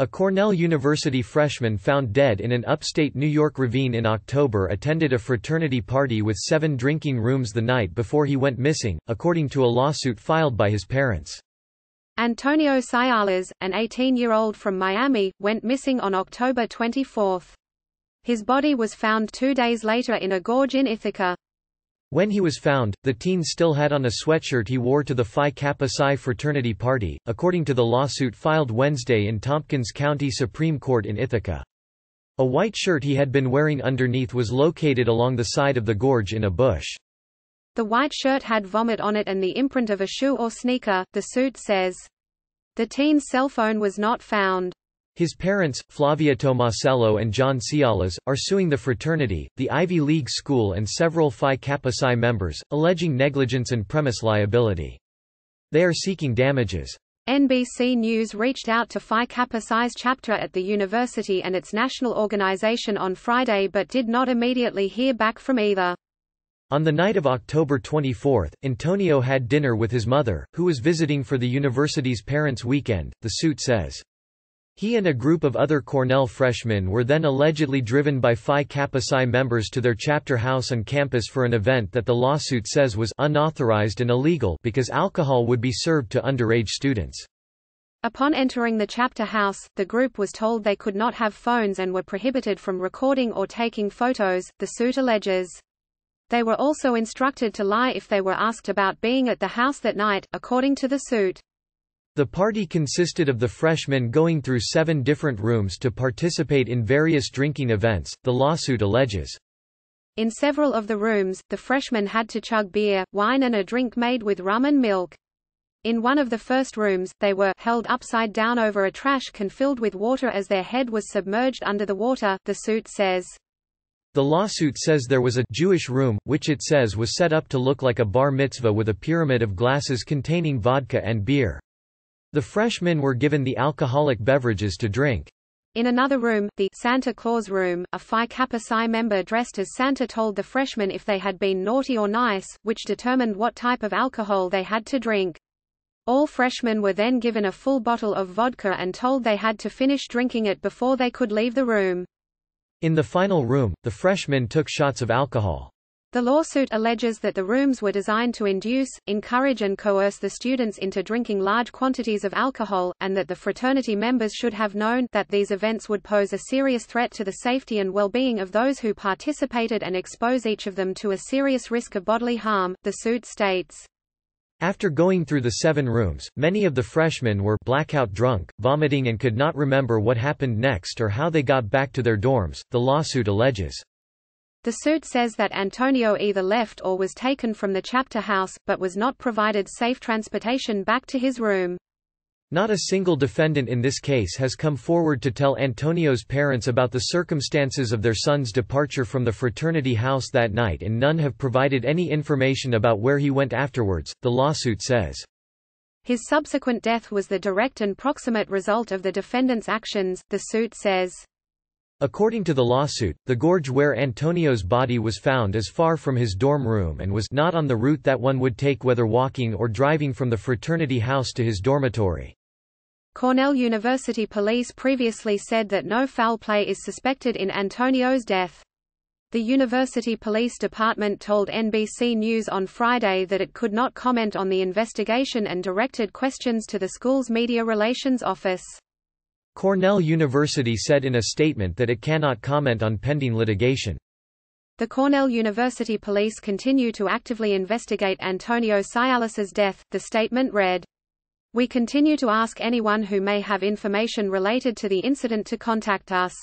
A Cornell University freshman found dead in an upstate New York ravine in October attended a fraternity party with seven drinking rooms the night before he went missing, according to a lawsuit filed by his parents. Antonio Tsialas, an 18-year-old from Miami, went missing on October 24. His body was found two days later in a gorge in Ithaca. When he was found, the teen still had on a sweatshirt he wore to the Phi Kappa Psi fraternity party, according to the lawsuit filed Wednesday in Tompkins County Supreme Court in Ithaca. A white shirt he had been wearing underneath was located along the side of the gorge in a bush. The white shirt had vomit on it and the imprint of a shoe or sneaker, the suit says. The teen's cell phone was not found. His parents, Flavia Tomasello and John Tsialas, are suing the fraternity, the Ivy League school and several Phi Kappa Psi members, alleging negligence and premise liability. They are seeking damages. NBC News reached out to Phi Kappa Psi's chapter at the university and its national organization on Friday but did not immediately hear back from either. On the night of October 24, Antonio had dinner with his mother, who was visiting for the university's Parents' Weekend, the suit says. He and a group of other Cornell freshmen were then allegedly driven by Phi Kappa Psi members to their chapter house on campus for an event that the lawsuit says was unauthorized and illegal because alcohol would be served to underage students. Upon entering the chapter house, the group was told they could not have phones and were prohibited from recording or taking photos, the suit alleges. They were also instructed to lie if they were asked about being at the house that night, according to the suit. The party consisted of the freshmen going through seven different rooms to participate in various drinking events, the lawsuit alleges. In several of the rooms, the freshmen had to chug beer, wine and a drink made with rum and milk. In one of the first rooms, they were held upside down over a trash can filled with water as their head was submerged under the water, the suit says. The lawsuit says there was a Jewish room, which it says was set up to look like a bar mitzvah with a pyramid of glasses containing vodka and beer. The freshmen were given the alcoholic beverages to drink. In another room, the Santa Claus room, a Phi Kappa Psi member dressed as Santa told the freshmen if they had been naughty or nice, which determined what type of alcohol they had to drink. All freshmen were then given a full bottle of vodka and told they had to finish drinking it before they could leave the room. In the final room, the freshmen took shots of alcohol. The lawsuit alleges that the rooms were designed to induce, encourage and coerce the students into drinking large quantities of alcohol, and that the fraternity members should have known that these events would pose a serious threat to the safety and well-being of those who participated and expose each of them to a serious risk of bodily harm, the suit states. After going through the seven rooms, many of the freshmen were blackout drunk, vomiting and could not remember what happened next or how they got back to their dorms, the lawsuit alleges. The suit says that Antonio either left or was taken from the chapter house, but was not provided safe transportation back to his room. Not a single defendant in this case has come forward to tell Antonio's parents about the circumstances of their son's departure from the fraternity house that night and none have provided any information about where he went afterwards, the lawsuit says. His subsequent death was the direct and proximate result of the defendant's actions, the suit says. According to the lawsuit, the gorge where Antonio's body was found is far from his dorm room and was not on the route that one would take whether walking or driving from the fraternity house to his dormitory. Cornell University police previously said that no foul play is suspected in Antonio's death. The university police department told NBC News on Friday that it could not comment on the investigation and directed questions to the school's media relations office. Cornell University said in a statement that it cannot comment on pending litigation. The Cornell University police continue to actively investigate Antonio Tsialas's death, the statement read. We continue to ask anyone who may have information related to the incident to contact us.